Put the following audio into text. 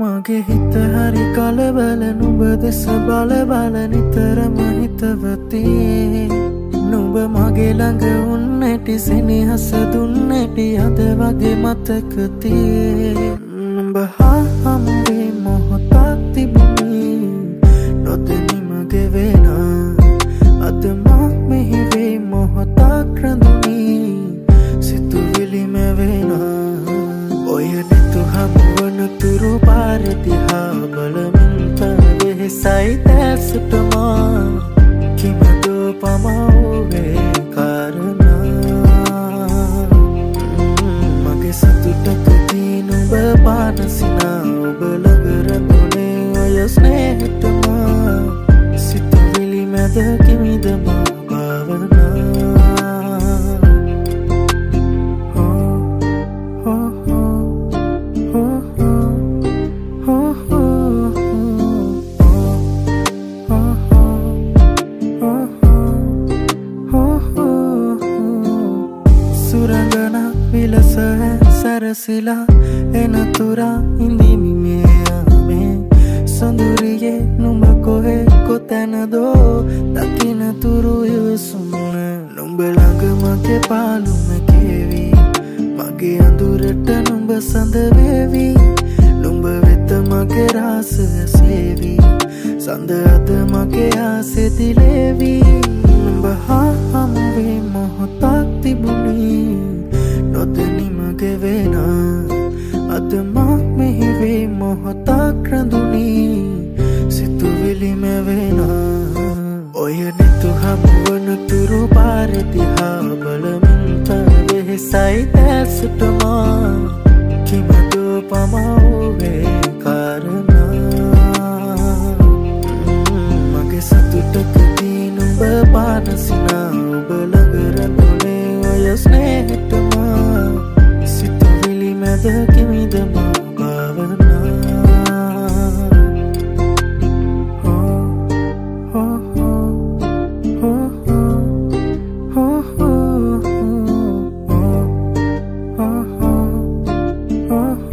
මගේ හිත හරි කලබල නුඹ දෙස බල බල නිතරම හිතවතියේ නුඹ මගේ ළඟ උන්නැටි සෙනෙහස දුන්නැටි අද වගේ මතකතියේ නුඹ හා හමුවේ මොහොතක් තිබුණේ නොදනිම ගෙවෙන. අද මා මෙහිවේ මොහොතක් රඳුනී සිතුවිලි මැවෙන ඔය දැසටමා කිමදෝ පමවුවේ කාරණා මගේ සතුටකදී නුඹ පානසිනා ඔබ සුරඟන විලස සැරසිලා එනතුරා ඉඳිමි මේයාමේ සොඳුරියේ නුඹ කොහෙ කොතැනදෝ? දකිනතුරු ඉවසුන්න නුඹ ළඟ මගේ පාලුම කේවී. මගේ අඳුරට නුඹ සඳවේවී නුඹ වෙත මගේ රාසය සේවී. සඳ අද මගේ ආසෙදිලේවී නුඹ හා හමුවේ මොහොතක් තිබුණී. ඔතනිම ගෙවෙන අතමක් මෙහිවේ මොහොතක් රඳුනී සිතුවිලිම වෙන. ඔය නැතු හමුවන තුරු පාරදිහා බලමින්ට වෙහෙසයි දැසුටමා. කිමදු පමවුවේ කාරණා. මගේ සතුටකදී නුඹ පානසිනා ඔබ ළඟරනුනේ ඔය ස්නේහිත Mother, give me the Mubarak oh, oh, oh.